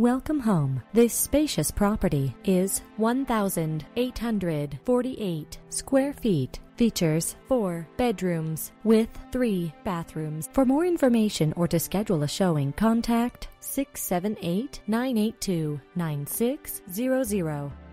Welcome home. This spacious property is 1,848 square feet. Features four bedrooms with three bathrooms. For more information or to schedule a showing, contact 678 982 9600.